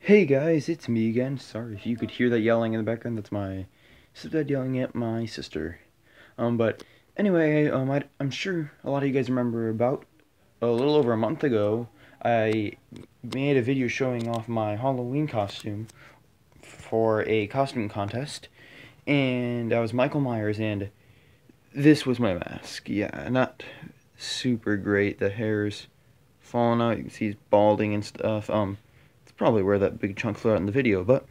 Hey guys, it's me again. Sorry if you could hear that yelling in the background. That's my stepdad yelling at my sister. Um, but anyway, um, I, I'm sure a lot of you guys remember about a little over a month ago, I made a video showing off my Halloween costume for a costume contest, and I was Michael Myers, and this was my mask. Yeah, not super great. The hair's falling out. You can see he's balding and stuff. Um probably where that big chunk flew out in the video, but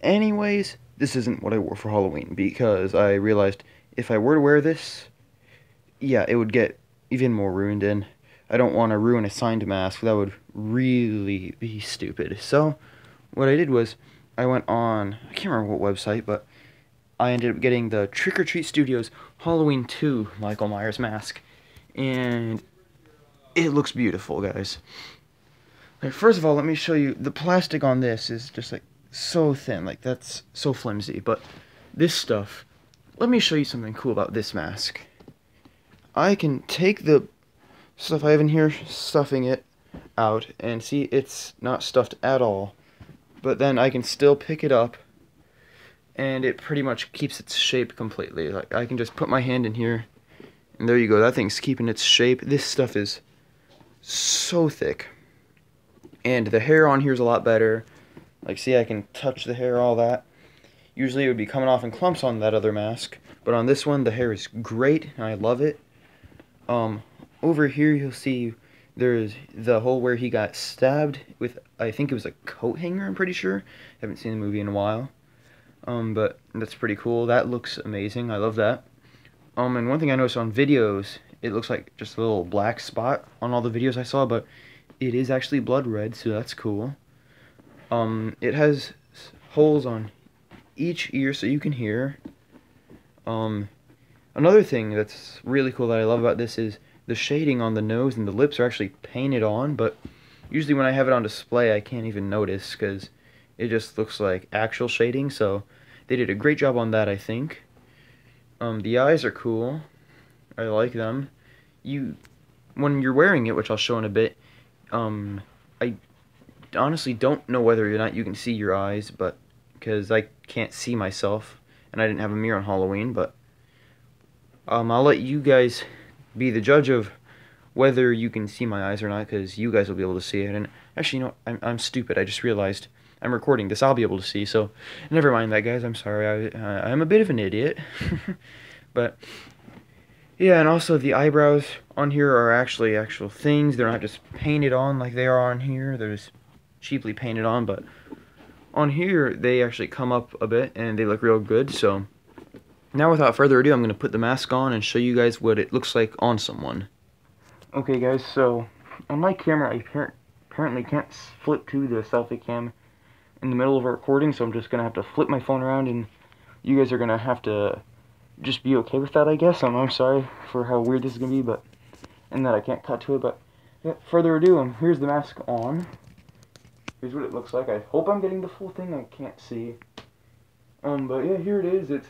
anyways, this isn't what I wore for Halloween because I realized if I were to wear this, yeah, it would get even more ruined and I don't want to ruin a signed mask. That would really be stupid. So, what I did was I went on, I can't remember what website, but I ended up getting the Trick or Treat Studios Halloween 2 Michael Myers mask. And it looks beautiful, guys. Like, first of all, let me show you, the plastic on this is just like so thin, like that's so flimsy, but this stuff, let me show you something cool about this mask. I can take the stuff I have in here, stuffing it out, and see it's not stuffed at all, but then I can still pick it up, and it pretty much keeps its shape completely. Like, I can just put my hand in here, and there you go, that thing's keeping its shape. This stuff is so thick and the hair on here is a lot better. Like see I can touch the hair all that. Usually it would be coming off in clumps on that other mask but on this one the hair is great and I love it. Um over here you'll see there's the hole where he got stabbed with I think it was a coat hanger I'm pretty sure. Haven't seen the movie in a while. Um but that's pretty cool. That looks amazing. I love that. Um and one thing I noticed on videos it looks like just a little black spot on all the videos I saw but it is actually blood red, so that's cool. Um, it has holes on each ear so you can hear. Um, another thing that's really cool that I love about this is the shading on the nose and the lips are actually painted on, but usually when I have it on display I can't even notice because it just looks like actual shading, so they did a great job on that, I think. Um, the eyes are cool. I like them. You, when you're wearing it, which I'll show in a bit, um, I honestly don't know whether or not you can see your eyes, but because I can't see myself, and I didn't have a mirror on Halloween, but um, I'll let you guys be the judge of whether you can see my eyes or not, because you guys will be able to see it. And actually, you know, I'm I'm stupid. I just realized I'm recording this. I'll be able to see. So never mind that, guys. I'm sorry. I uh, I'm a bit of an idiot, but yeah, and also the eyebrows on here are actually actual things. They're not just painted on like they are on here. They're just cheaply painted on, but on here they actually come up a bit and they look real good. So now without further ado, I'm going to put the mask on and show you guys what it looks like on someone. Okay guys, so on my camera I apparently can't flip to the selfie cam in the middle of a recording, so I'm just going to have to flip my phone around and you guys are going to have to just be okay with that, I guess. I'm, I'm sorry for how weird this is going to be, but, and that I can't cut to it, but, further ado, um, here's the mask on. Here's what it looks like. I hope I'm getting the full thing. I can't see. Um, but yeah, here it is. It's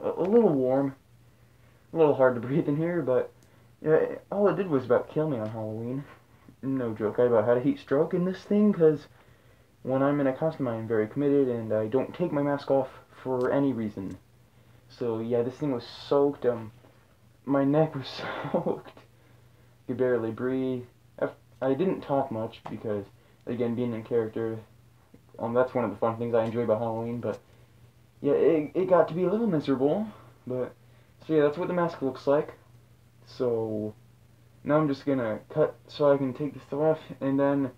a, a little warm. A little hard to breathe in here, but yeah, all it did was about kill me on Halloween. No joke. I about had a heat stroke in this thing because when I'm in a costume, I am very committed and I don't take my mask off for any reason. So yeah, this thing was soaked. Um, my neck was soaked. Could barely breathe. I didn't talk much because, again, being in character, um, that's one of the fun things I enjoy about Halloween. But yeah, it it got to be a little miserable. But so yeah, that's what the mask looks like. So now I'm just gonna cut so I can take this off, and then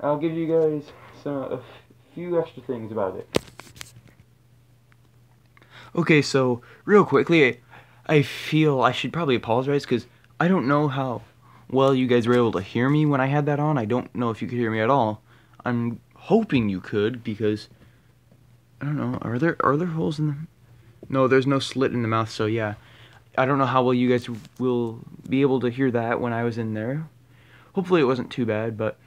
I'll give you guys some a few extra things about it. Okay, so real quickly, I feel I should probably apologize because I don't know how well you guys were able to hear me when I had that on. I don't know if you could hear me at all. I'm hoping you could because I don't know. Are there are there holes in the? No, there's no slit in the mouth. So yeah, I don't know how well you guys will be able to hear that when I was in there. Hopefully it wasn't too bad, but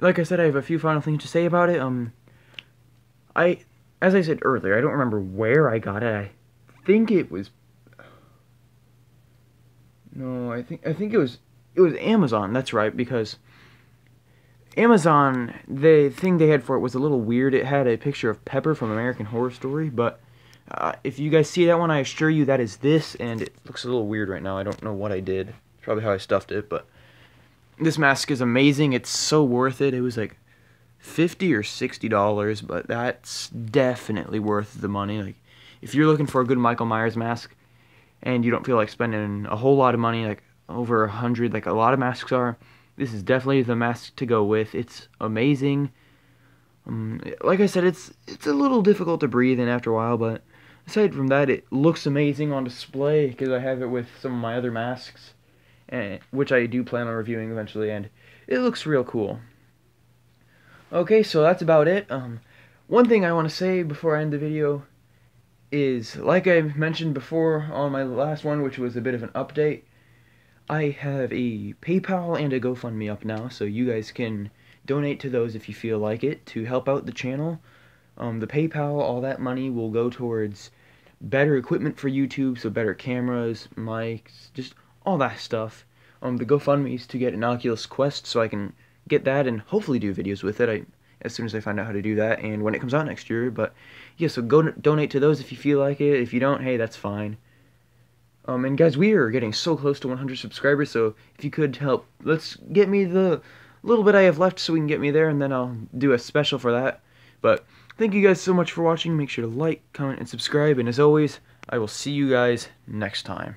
like I said, I have a few final things to say about it. Um, I as I said earlier, I don't remember where I got it. I think it was No, I think I think it was it was Amazon. That's right because Amazon, the thing they had for it was a little weird. It had a picture of Pepper from American Horror Story, but uh, if you guys see that one, I assure you that is this, and it looks a little weird right now. I don't know what I did. It's probably how I stuffed it, but this mask is amazing. It's so worth it. It was like 50 or 60 dollars, but that's definitely worth the money. Like if you're looking for a good Michael Myers mask and you don't feel like spending a whole lot of money, like over a hundred, like a lot of masks are, this is definitely the mask to go with. It's amazing. Um, like I said, it's it's a little difficult to breathe in after a while, but aside from that, it looks amazing on display because I have it with some of my other masks, and, which I do plan on reviewing eventually, and it looks real cool. Okay, so that's about it. Um, one thing I want to say before I end the video is, like I mentioned before on my last one, which was a bit of an update, I have a PayPal and a GoFundMe up now, so you guys can donate to those if you feel like it to help out the channel. Um, the PayPal, all that money will go towards better equipment for YouTube, so better cameras, mics, just all that stuff. Um, the GoFundMe is to get an Oculus Quest, so I can get that and hopefully do videos with it. I as soon as I find out how to do that and when it comes out next year. But yeah, so go donate to those if you feel like it. If you don't, hey, that's fine. Um, and guys, we are getting so close to 100 subscribers, so if you could help, let's get me the little bit I have left so we can get me there, and then I'll do a special for that. But thank you guys so much for watching. Make sure to like, comment, and subscribe. And as always, I will see you guys next time.